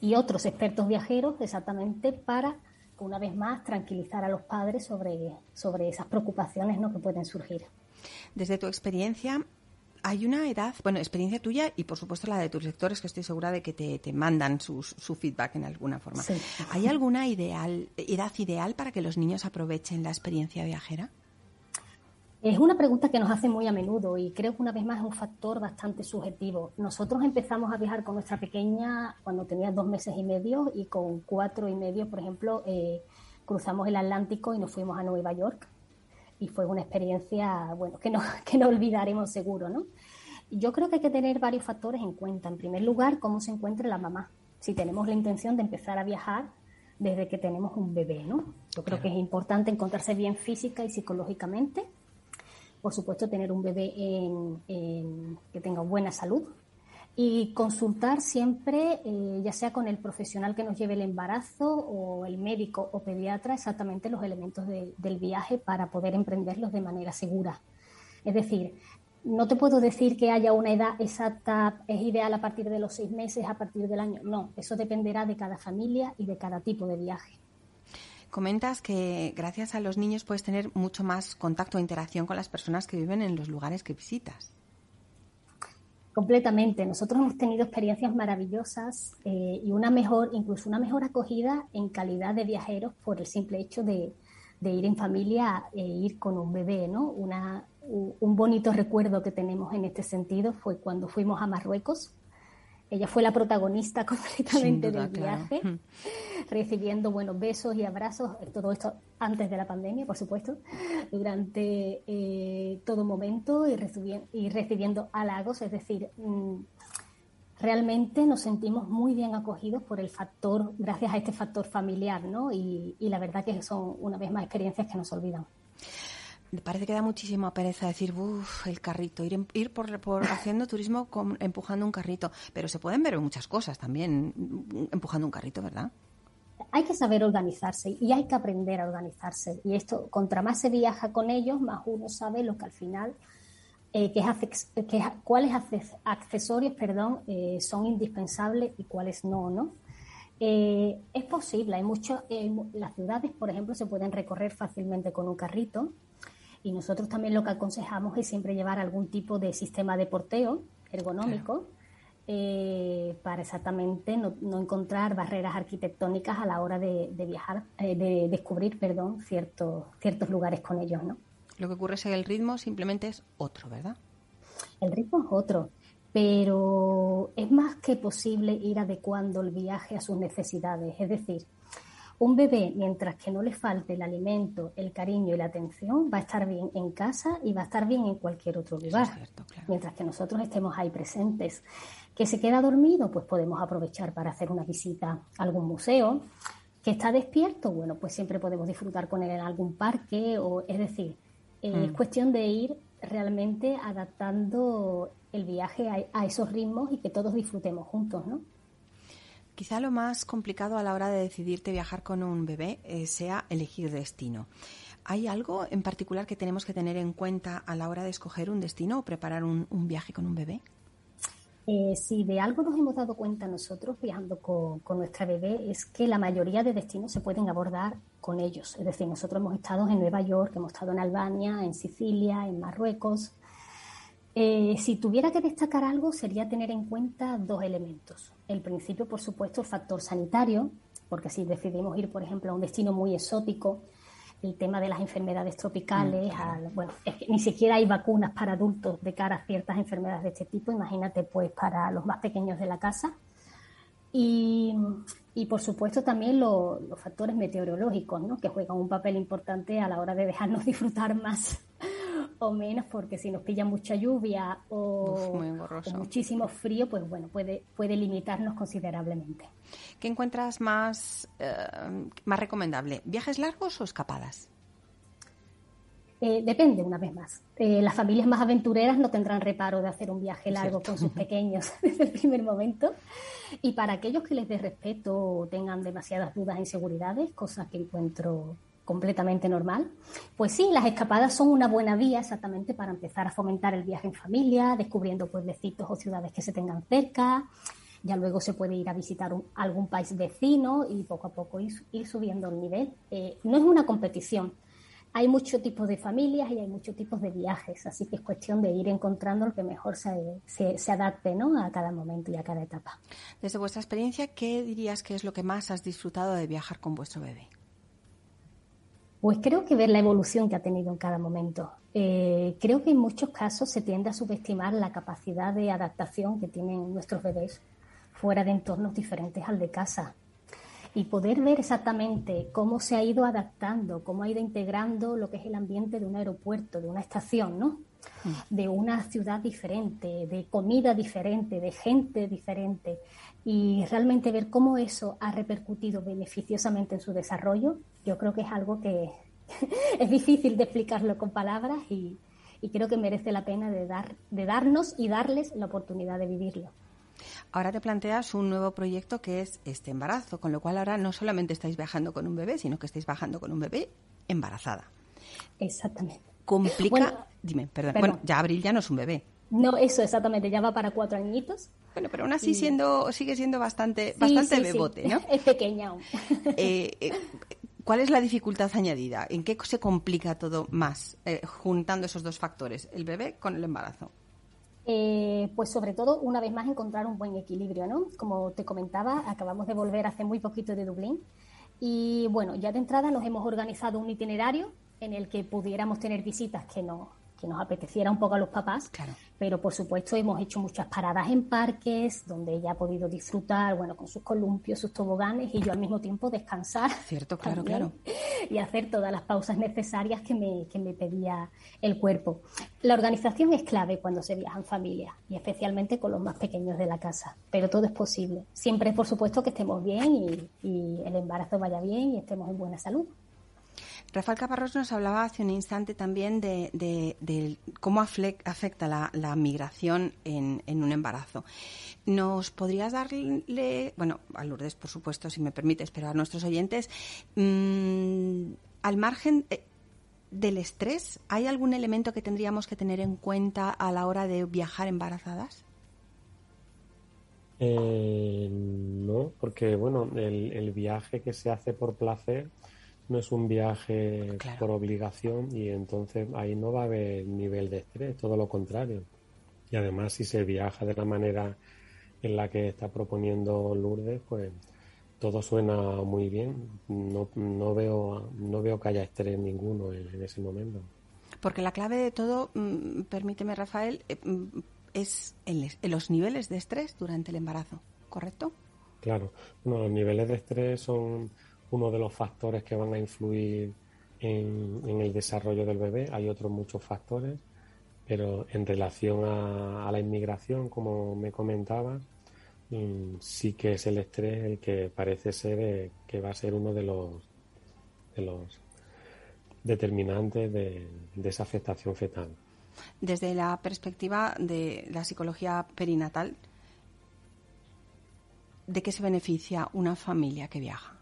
y otros expertos viajeros, exactamente para una vez más, tranquilizar a los padres sobre, sobre esas preocupaciones ¿no? que pueden surgir. Desde tu experiencia, hay una edad, bueno, experiencia tuya y por supuesto la de tus lectores, que estoy segura de que te, mandan su, su, feedback en alguna forma. ¿Hay alguna ideal, edad ideal para que los niños aprovechen la experiencia viajera? Es una pregunta que nos hacen muy a menudo y creo que una vez más es un factor bastante subjetivo. Nosotros empezamos a viajar con nuestra pequeña cuando tenía dos meses y medio y con cuatro y medio, por ejemplo, eh, cruzamos el Atlántico y nos fuimos a Nueva York y fue una experiencia, bueno, que no, [laughs] que no olvidaremos seguro, ¿no? Yo creo que hay que tener varios factores en cuenta. En primer lugar, cómo se encuentra la mamá. Si tenemos la intención de empezar a viajar desde que tenemos un bebé, ¿no? Yo creo que es importante encontrarse bien física y psicológicamente por supuesto, tener un bebé que tenga buena salud y consultar siempre, eh, ya sea con el profesional que nos lleve el embarazo o el médico o pediatra, exactamente los elementos del viaje para poder emprenderlos de manera segura. Es decir, no te puedo decir que haya una edad exacta, es ideal a partir de los seis meses, a partir del año. No, eso dependerá de cada familia y de cada tipo de viaje. Comentas que gracias a los niños puedes tener mucho más contacto e interacción con las personas que viven en los lugares que visitas. Completamente. Nosotros hemos tenido experiencias maravillosas eh, y una mejor, incluso una mejor acogida en calidad de viajeros por el simple hecho de, ir en familia e ir con un bebé, ¿no? Una, un bonito recuerdo que tenemos en este sentido fue cuando fuimos a Marruecos ella fue la protagonista [laughs] completamente del viaje, recibiendo buenos besos y abrazos, todo esto antes de la pandemia, por supuesto, durante eh, todo momento y, y, recibiendo halagos, es decir, mm, realmente nos sentimos muy bien acogidos por el factor, gracias a este factor familiar, ¿no? Y, y la verdad que son una vez más experiencias que nos olvidan parece que da muchísima pereza decir, uff, el carrito, ir, ir por, haciendo turismo empujando un carrito, pero se pueden ver muchas cosas también empujando un carrito, ¿verdad? Hay que saber organizarse y hay que aprender a organizarse. Y esto, contra más se viaja con ellos, más uno sabe lo que al final, eh, que que cuáles accesorios perdón, eh, son indispensables y cuáles no, ¿no? Eh, es posible, hay muchos, las ciudades, por ejemplo, se pueden recorrer fácilmente con un carrito, y nosotros también lo que aconsejamos es siempre llevar algún tipo de sistema de porteo ergonómico eh, para exactamente no, encontrar barreras arquitectónicas a la hora de, viajar, eh, de descubrir, perdón, ciertos, ciertos lugares con ellos, ¿no? Lo que ocurre es que el ritmo simplemente es otro, ¿verdad? El ritmo es otro, pero es más que posible ir adecuando el viaje a sus necesidades. Es decir, un bebé, mientras que no le falte el alimento, el cariño y la atención, va a estar bien en casa y va a estar bien en cualquier otro lugar. Mientras que nosotros estemos ahí presentes. ¿Que se queda dormido? Pues podemos aprovechar para hacer una visita a algún museo. ¿Que está despierto? Bueno, pues siempre podemos disfrutar con él en algún parque. O, es decir, eh, es mm. cuestión de ir realmente adaptando el viaje a, a esos ritmos y que todos disfrutemos juntos, ¿no? Quizá lo más complicado a la hora de decidirte viajar con un bebé eh, sea elegir destino. ¿Hay algo en particular que tenemos que tener en cuenta a la hora de escoger un destino o preparar un, viaje con un bebé? Eh, si de algo nos hemos dado cuenta nosotros viajando con, con, nuestra bebé es que la mayoría de destinos se pueden abordar con ellos. Es decir, nosotros hemos estado en Nueva York, hemos estado en Albania, en Sicilia, en Marruecos, eh, si tuviera que destacar algo, sería tener en cuenta dos elementos. El principio, por supuesto, el factor sanitario, porque si decidimos ir, por ejemplo, a un destino muy exótico, el tema de las enfermedades tropicales, mm, bueno, es que ni siquiera hay vacunas para adultos de cara a ciertas enfermedades de este tipo, imagínate pues para los más pequeños de la casa. Y, por supuesto también los factores meteorológicos, ¿no? que juegan un papel importante a la hora de dejarnos [laughs] disfrutar más o menos, porque si nos pilla mucha lluvia o, muchísimo frío, pues bueno, puede, puede limitarnos considerablemente. ¿Qué encuentras más, eh, más recomendable? ¿Viajes largos o escapadas? Eh, depende, una vez más. Eh, las familias más aventureras no tendrán reparo de hacer un viaje largo con sus pequeños [laughs] desde el primer momento. Y para aquellos que les dé respeto o tengan demasiadas dudas e inseguridades, cosas que encuentro completamente normal. Pues sí, las escapadas son una buena vía exactamente para empezar a fomentar el viaje en familia, descubriendo pueblecitos o ciudades que se tengan cerca. Ya luego se puede ir a visitar algún país vecino y poco a poco ir, subiendo el nivel. Eh, no es una competición. Hay muchos tipos de familias y hay muchos tipos de viajes, así que es cuestión de ir encontrando lo que mejor se, se adapte ¿no? a cada momento y a cada etapa. Desde vuestra experiencia, ¿qué dirías que es lo que más has disfrutado de viajar con vuestro bebé? Pues creo que ver la evolución que ha tenido en cada momento. Eh, creo que en muchos casos se tiende a subestimar la capacidad de adaptación que tienen nuestros bebés fuera de entornos diferentes al de casa. Y poder ver exactamente cómo se ha ido adaptando, cómo ha ido integrando lo que es el ambiente de un aeropuerto, de una estación, ¿no? Mm. De una ciudad diferente, de comida diferente, de gente diferente, y realmente ver cómo eso ha repercutido beneficiosamente en su desarrollo, yo creo que es algo que [laughs] es difícil de explicarlo con palabras y, creo que merece la pena de, dar, de darnos y darles la oportunidad de vivirlo. Ahora te planteas un nuevo proyecto que es este embarazo, con lo cual ahora no solamente estáis viajando con un bebé, sino que estáis viajando con un bebé embarazada. Exactamente. Complica. Dime, perdón. Bueno, ya Abril ya no es un bebé. No, eso exactamente, ya va para cuatro añitos. Bueno, pero aún así siendo, sigue siendo bastante, bastante bebote, ¿no? [laughs] Es pequeña aún. Eh, eh, ¿Cuál es la dificultad añadida? ¿En qué se complica todo más eh, juntando esos dos factores, el bebé con el embarazo? pues sobre todo, una vez más, encontrar un buen equilibrio, ¿no? Como te comentaba, acabamos de volver hace muy poquito de Dublín y bueno, ya de entrada nos hemos organizado un itinerario en el que pudiéramos tener visitas que no, que nos apeteciera un poco a los papás, pero por supuesto hemos hecho muchas paradas en parques donde ella ha podido disfrutar, bueno, con sus columpios, sus toboganes y yo al mismo tiempo descansar. Cierto, claro, claro. Y hacer todas las pausas necesarias que me, que me pedía el cuerpo. La organización es clave cuando se viaja en familia y especialmente con los más pequeños de la casa, pero todo es posible. Siempre, por supuesto, que estemos bien y, y el embarazo vaya bien y estemos en buena salud. Rafael Caparrós nos hablaba hace un instante también de, cómo afecta la, migración en, un embarazo. ¿Nos podrías darle, bueno, a Lourdes, por supuesto, si me permites, pero a nuestros oyentes, mm, al margen eh, del estrés, ¿hay algún elemento que tendríamos que tener en cuenta a la hora de viajar embarazadas? Eh, no, porque bueno, el viaje que se hace por placer no es un viaje por obligación y entonces ahí no va a haber nivel de estrés, todo lo contrario. Y además si se viaja de la manera en la que está proponiendo Lourdes, pues todo suena muy bien. No, no, veo, no veo que haya estrés ninguno en, ese momento. Porque la clave de todo, mm, permíteme Rafael, eh, mm, es en, los niveles de estrés durante el embarazo, ¿correcto? Claro, bueno, los niveles de estrés son uno de los factores que van a influir en, el desarrollo del bebé. Hay otros muchos factores, pero en relación a, la inmigración, como me comentaba, mm, sí que es el estrés el que parece ser eh, que va a ser uno de los, de los determinantes de, de esa afectación fetal. Desde la perspectiva de la psicología perinatal, ¿de qué se beneficia una familia que viaja?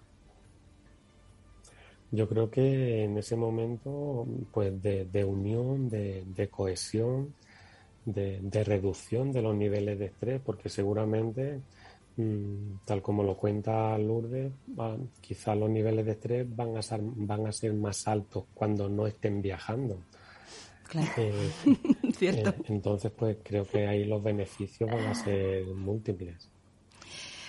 Yo creo que en ese momento, pues de, unión, de, cohesión, de, reducción de los niveles de estrés, porque seguramente, mm, tal como lo cuenta Lourdes, quizás los niveles de estrés van a, ser, van a ser más altos cuando no estén viajando. Claro. Eh, [laughs] Cierto. Eh, entonces, pues creo que ahí los beneficios van a ser múltiples.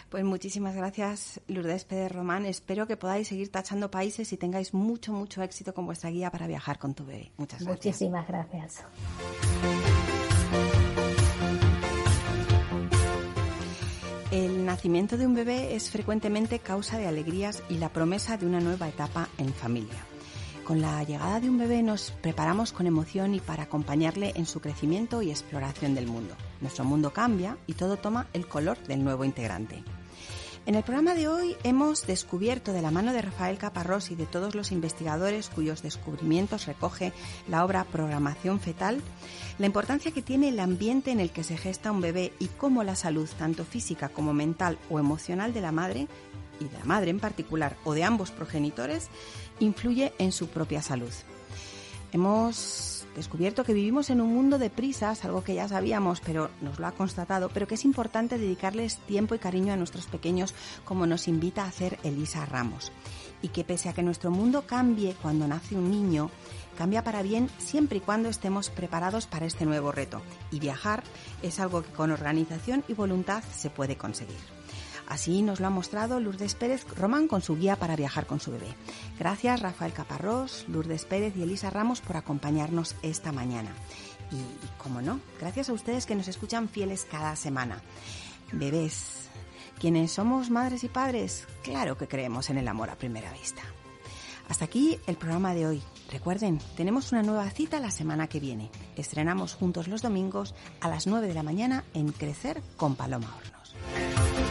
Pues muchísimas gracias, Lourdes Pérez Román. Espero que podáis seguir tachando países y tengáis mucho, mucho éxito con vuestra guía para viajar con tu bebé. Muchas gracias. Muchísimas gracias. El nacimiento de un bebé es frecuentemente causa de alegrías y la promesa de una nueva etapa en familia. Con la llegada de un bebé nos preparamos con emoción y para acompañarle en su crecimiento y exploración del mundo. Nuestro mundo cambia y todo toma el color del nuevo integrante. En el programa de hoy hemos descubierto de la mano de Rafael Caparrós y de todos los investigadores cuyos descubrimientos recoge la obra Programación Fetal, la importancia que tiene el ambiente en el que se gesta un bebé y cómo la salud, tanto física como mental o emocional de la madre, y de la madre en particular, o de ambos progenitores, influye en su propia salud. Hemos descubierto que vivimos en un mundo de prisas, algo que ya sabíamos, pero nos lo ha constatado, pero que es importante dedicarles tiempo y cariño a nuestros pequeños como nos invita a hacer Elisa Ramos. Y que pese a que nuestro mundo cambie cuando nace un niño, cambia para bien siempre y cuando estemos preparados para este nuevo reto. Y viajar es algo que con organización y voluntad se puede conseguir. Así nos lo ha mostrado Lourdes Pérez Román con su guía para viajar con su bebé. Gracias Rafael Caparrós, Lourdes Pérez y Elisa Ramos por acompañarnos esta mañana. Y, como no, gracias a ustedes que nos escuchan fieles cada semana. Bebés, quienes somos madres y padres, claro que creemos en el amor a primera vista. Hasta aquí el programa de hoy. Recuerden, tenemos una nueva cita la semana que viene. Estrenamos juntos los domingos a las 9 de la mañana en Crecer con Paloma Horno.